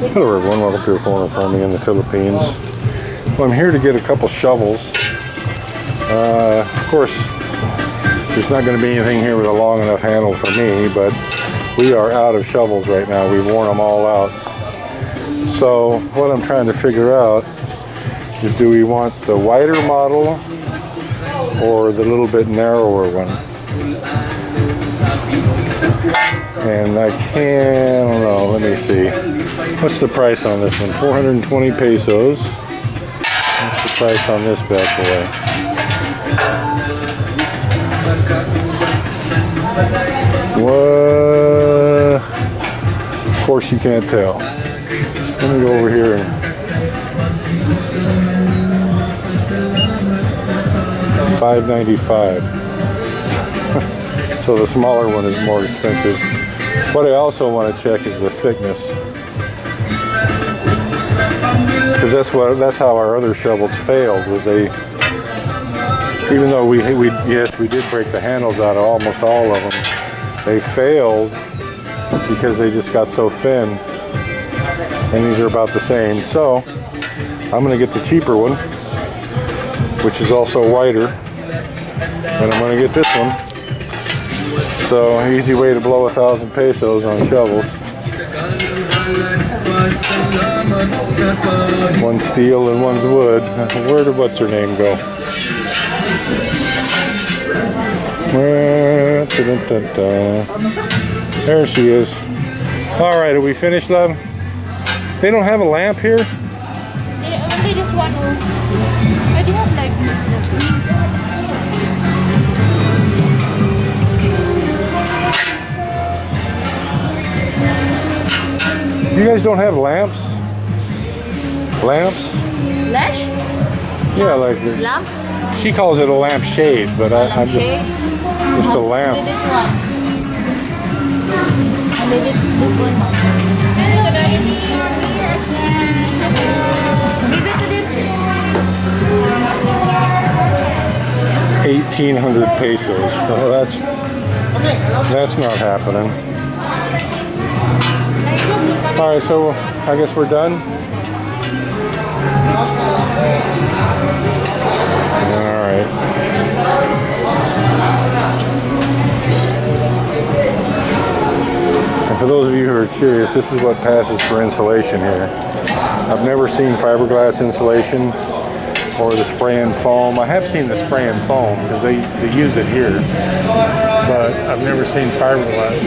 Hello everyone, welcome to a foreigner farming in the Philippines. Well, I'm here to get a couple shovels. Uh, of course, there's not going to be anything here with a long enough handle for me, but we are out of shovels right now. We've worn them all out. So what I'm trying to figure out is do we want the wider model or the little bit narrower one? And I can, I know, let me see. What's the price on this one? 420 pesos. What's the price on this bad boy? What? Of course you can't tell. Let me go over here and Five ninety-five. So the smaller one is more expensive. What I also want to check is the thickness. Because that's what that's how our other shovels failed was they even though we we yes we did break the handles out of almost all of them they failed because they just got so thin and these are about the same so I'm gonna get the cheaper one which is also wider and I'm gonna get this one so easy way to blow a thousand pesos on shovels one steel and one's wood where did what's her name go there she is. All right, are we finished, love? They don't have a lamp here? Yeah, only this You guys don't have lamps? Lamps? Lash? Yeah, like Lamp? she calls it a lamp shade, but I, I'm just, Lampshade? just a lamp. this one. Only this, this one. Leave it to this. Eighteen hundred pesos. Oh, that's that's not happening. All right, so I guess we're done. All right. And for those of you who are curious, this is what passes for insulation here. I've never seen fiberglass insulation or the spray and foam. I have seen the spray and foam because they, they use it here, but I've never seen fiberglass.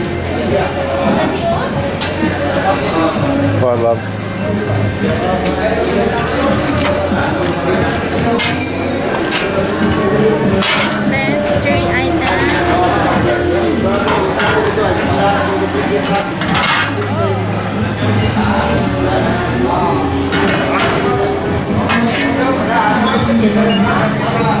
What, love? Best.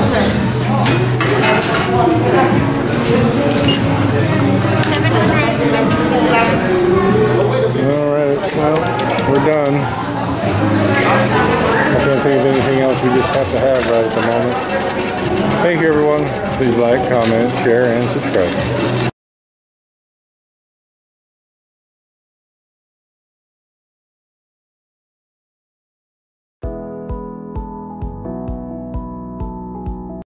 Thank you, everyone. Please like, comment, share, and subscribe.